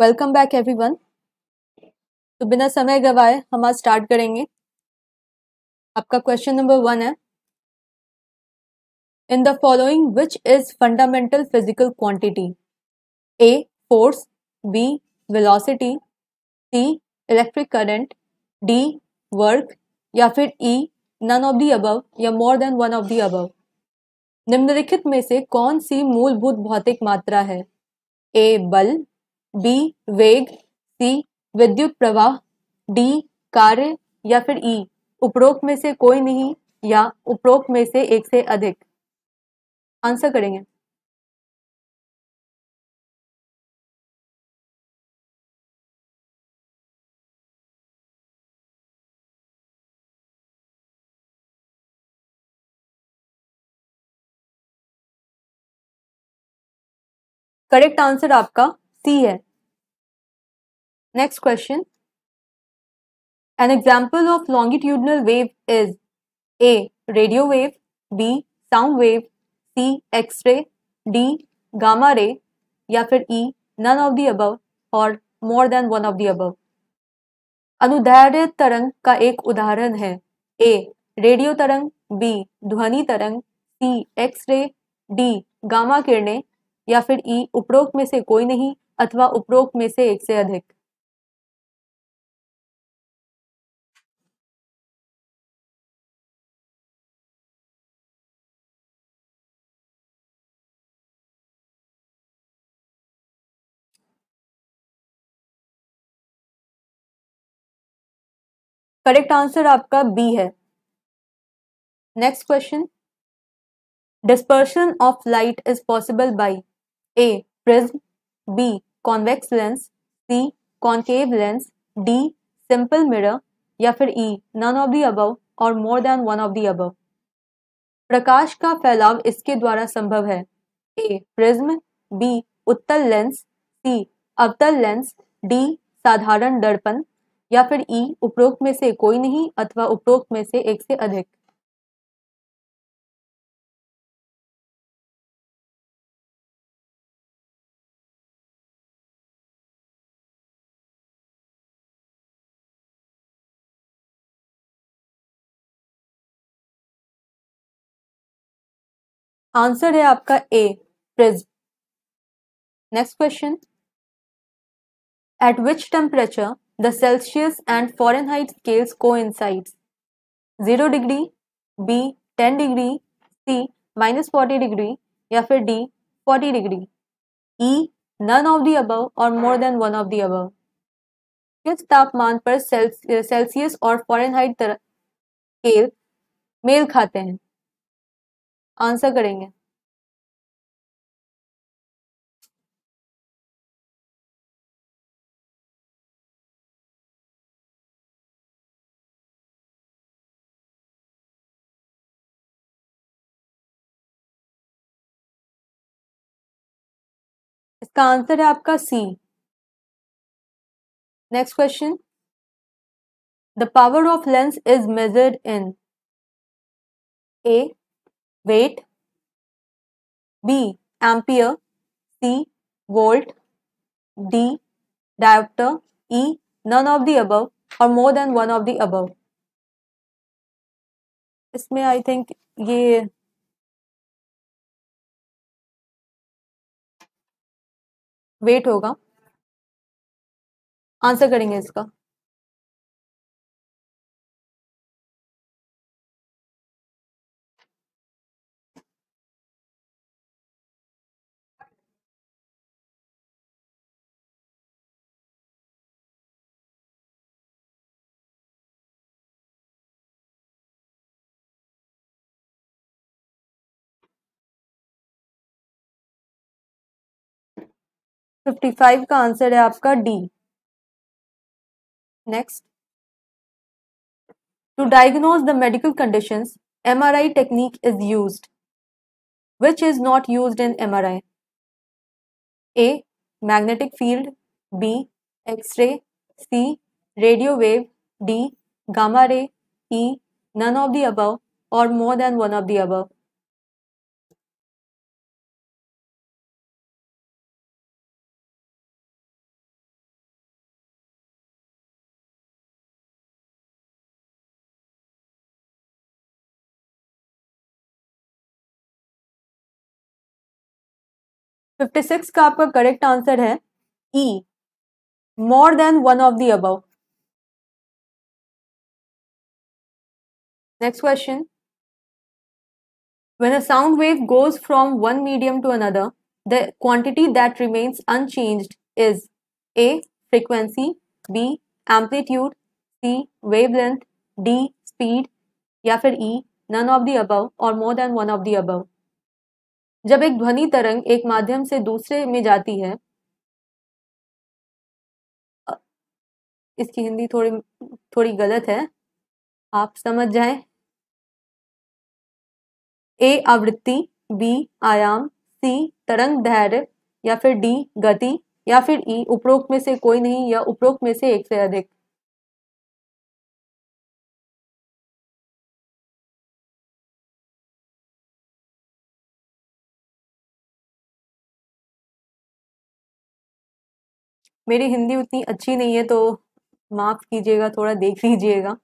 Welcome back everyone तो बिना समय गवाए हम आज स्टार्ट करेंगे। आपका क्वेश्चन नंबर वन है। In the following which is fundamental physical quantity A force B velocity C electric current D work या फिर E none of the above या more than one of the above निम्नलिखित में से कौन सी मूलभूत भौतिक मात्रा है? ए बल बी वेग सी विद्युत प्रवाह डी कार्य, या फिर ई उपरोक्त में से कोई नहीं, या उपरोक्त में से एक से अधिक? आंसर करेंगे। करेक्ट आंसर आपका सी है। Question an example of longitudinal wave is A radio wave B sound wave C X ray D gamma ray या फिर E none of the above और more than one of the above अनुदैर्य तरंग का एक उदाहरण है। A radio तरंग B ध्वनि तरंग C X ray D gamma किरणें, या फिर ई उपरोक्त में से कोई नहीं अथवा उपरोक्त में से एक से अधिक। करेक्ट आंसर आपका बी है। Next question dispersion of light is possible by A prism B convex lens C concave lens D simple mirror या फिर E none of the above और more than one of the above प्रकाश का फैलाव इसके द्वारा संभव है। ए प्रिज्म बी उत्तल लेंस सी अवतल लेंस डी साधारण दर्पण या फिर ई उपरोक्त में से कोई नहीं अथवा उपरोक्त में से एक से अधिक। आंसर है आपका A prism next question at which temperature the Celsius and Fahrenheit scales coincides zero degree B ten degree C minus forty degree या फिर D forty degree E none of the above और more than one of the above किस तापमान पर Celsius और फॉरन Fahrenheit scale मेल खाते हैं? आंसर करेंगे। इसका आंसर है आपका C next question the power of lens is measured in A watt B ampere C volt D dioptre E none of the above और more than one of the above इसमें I think ये watt होगा। Answer करेंगे इसका। Fifty five का answer है आपका D next to diagnose the medical condition M R I technique is use which is not use in M R I A magnetic field B X ray C radio wave D gamma ray E none of the above और more than one of the above above 56 का आपका correct answer है E more than one of the above next question When a sound wave goes from one medium to another, the quantity that remains unchanged is A. Frequency B. Amplitude C. Wavelength D. Speed या फिर E. None of the above or more than one of the above. जब एक ध्वनि तरंग एक माध्यम से दूसरे में जाती है इसकी हिंदी थोड़ी थोड़ी गलत है, आप समझ जाए। ए आवृत्ति, बी आयाम, सी तरंग धैर्य या फिर डी गति, या फिर ई उपरोक्त में से कोई नहीं, या उपरोक्त में से एक से अधिक। मेरी हिंदी उतनी अच्छी नहीं है तो माफ़ कीजिएगा, थोड़ा देख लीजिएगा।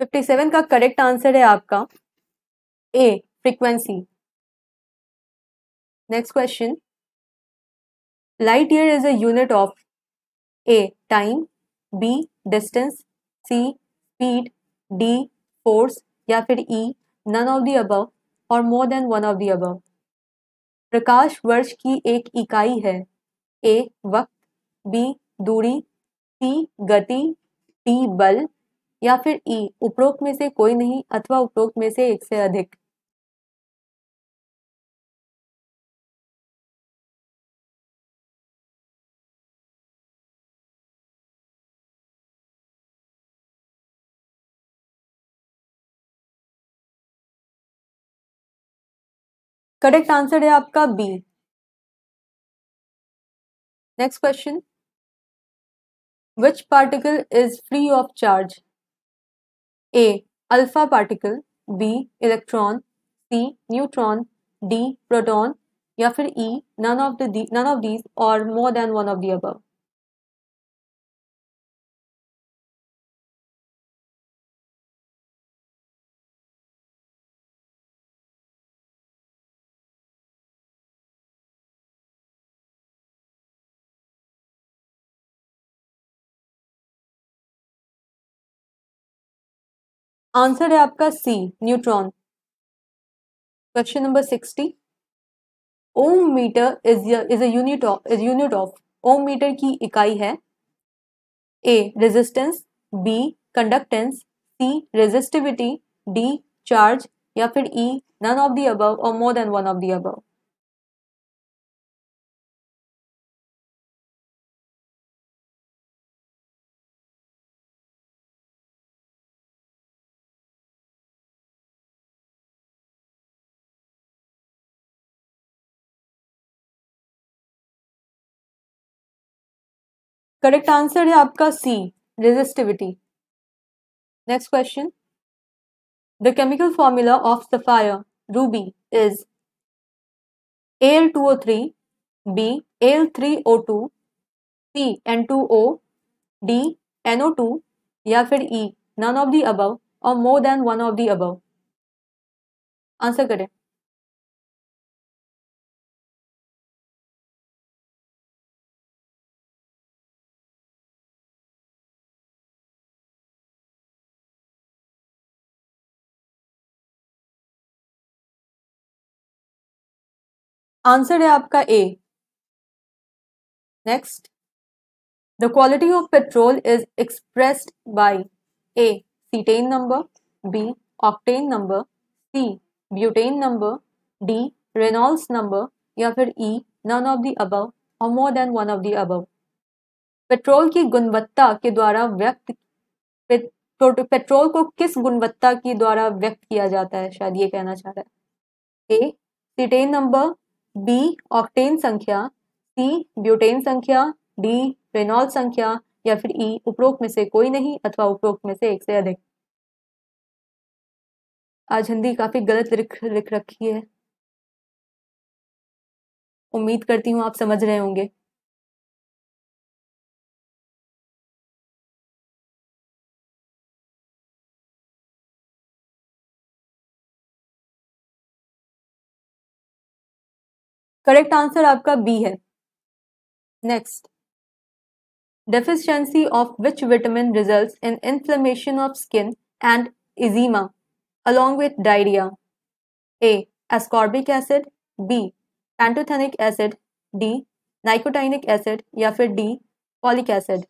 फिफ्टी सेवन का करेक्ट आंसर है आपका। A frequency next question light year is a unit of A time B distance C speed D force या फिर E none of the above और more than one of the above प्रकाश वर्ष की एक इकाई है। ए वक्त बी दूरी सी गति डी बल या फिर ई उपरोक्त में से कोई नहीं अथवा उपरोक्त में से एक से अधिक। करेक्ट आंसर है आपका B next question which particle is free of charge A alpha particle B electron C neutron D proton या फिर E none of the none of these और more than one of the above answer है आपका C neutron. Question number sixty ohm metre is is unit of is unit of ohm metre की इकाई है। A resistance B conductance C resistivity D charge या फिर E none of the above और more than one of the above correct answer है आपका C resistivity next question the chemical formula of sapphire ruby is L two O three B L three O two C N two O D N O two या फिर E none of the above और more than one of the above answer करें. Answer है आपका A next the quality of petrol is expressed by A cetane number B octane number C butane number D Reynolds number या फिर E none of the above और more than one of the above petrol की गुणवत्ता के द्वारा व्यक्त petrol को किस गुणवत्ता की द्वारा व्यक्त किया जाता है? शायद ये कहना चाह रहा है। A cetane number B octane संख्या सी ब्यूटेन संख्या डी रेनॉल्ड संख्या, या फिर ई उपरोक्त में से कोई नहीं अथवा उपरोक्त में से एक से अधिक। आज हिंदी काफ़ी गलत लिख लिख रखी है। उम्मीद करती हूँ आप समझ रहे होंगे। करेक्ट आंसर आपका बी है. Next deficiency of which vitamin result in inflammation of skin and eczema along with diarrhoea A ascorbic acid B pantothenic acid D nicotinic acid या फिर डी पॉलिक एसिड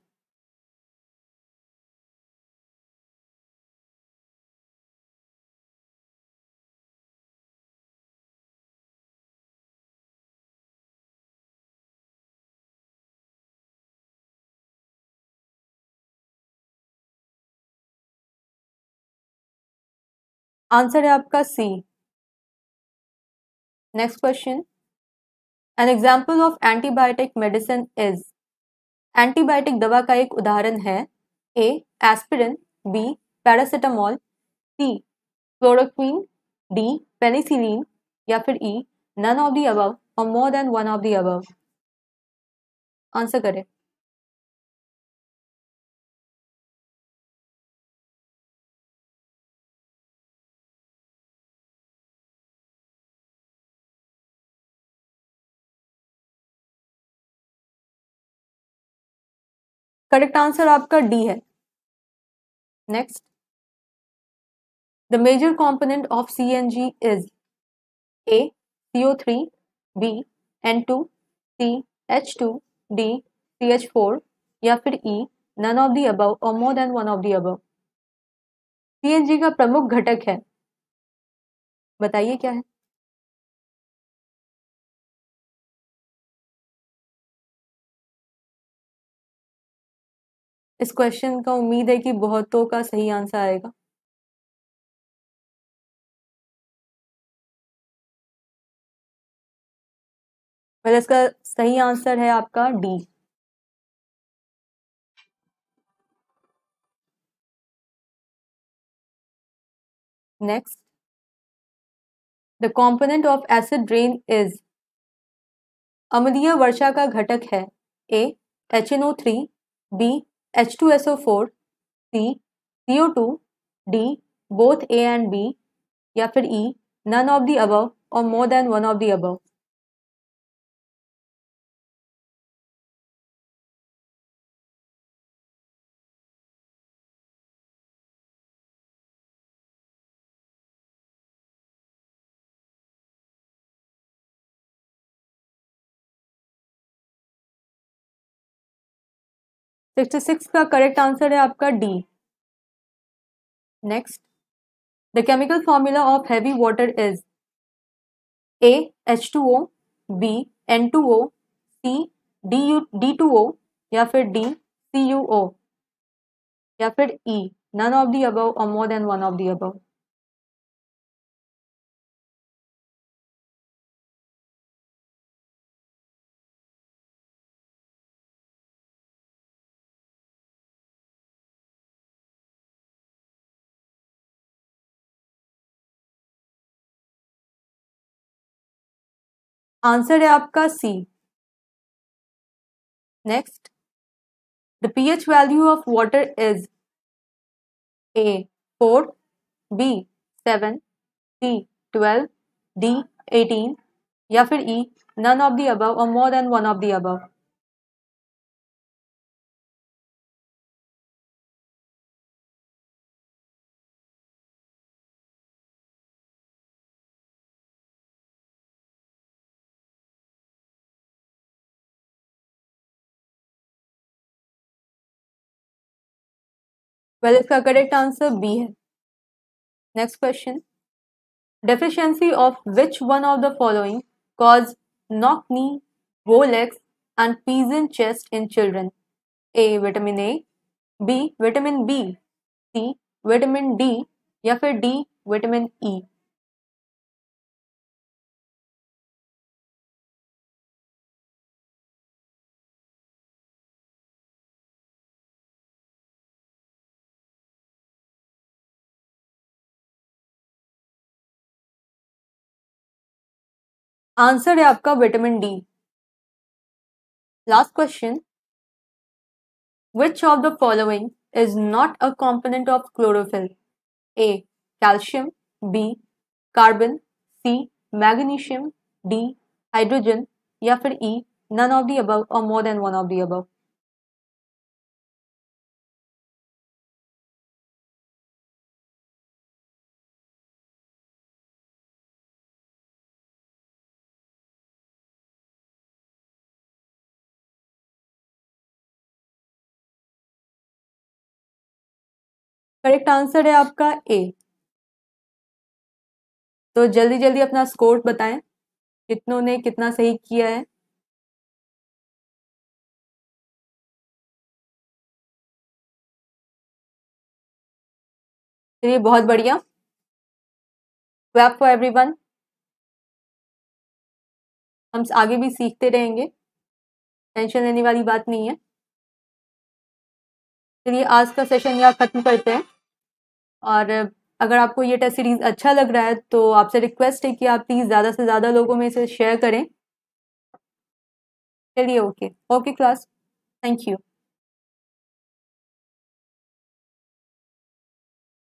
आंसर है आपका C next question an example of antibiotic medicine is antibiotic दवा का एक उदाहरण है A aspirin B paracetamol C chloroquine D penicillin या फिर E none of the above और more than one of the above answer करें. करेक्ट आंसर आपका डी है। Next the major component of C N G is A C O three B N two C H two D C H four या फिर E none of the above और more than one of the above C N G का प्रमुख घटक है। बताइए क्या है? इस क्वेश्चन का उम्मीद है कि बहुतों का सही आंसर आएगा। पहले इसका सही आंसर है आपका D next the component of acid rain is अम्लीय वर्षा का घटक है A H N O three B H2SO4, C, CO2, D, both A and B या फिर E, none of the above or more than one of the above. Sixty six का correct answer है आपका D next the chemical formula of heavy water is A H two O B N two O C D U D two O या फिर D C U O या फिर E none of the above और more than one of the above answer है आपका C next the pH value of water is A four B seven C twelve D eighteen या फिर E none of the above और more than one of the above well इसका correct answer B है. Next question deficiency of which one of the following cause knock knee bow legs and pigeon chest in children A vitamin A B vitamin B C vitamin D या फिर D vitamin E e. Answer है आपका vitamin D. Last question which of the following is not a component of chlorophyll A calcium B carbon C magnesium D hydrogen या फिर E none of the above और more than one of the above correct answer है आपका A तो जल्दी जल्दी अपना score बताएँ। कितनों ने कितना सही किया है? चलिए, बहुत बढ़िया। क्लैप फॉर एवरीवन हम आगे भी सीखते रहेंगे। टेंशन लेने वाली बात नहीं है। चलिए, आज का सेशन यहाँ ख़त्म करते हैं। और अगर आपको ये टेस्ट सीरीज़ अच्छा लग रहा है तो आपसे रिक्वेस्ट है कि आप प्लीज़ ज़्यादा से ज़्यादा लोगों में इसे शेयर करें। चलिए okay okay class thank you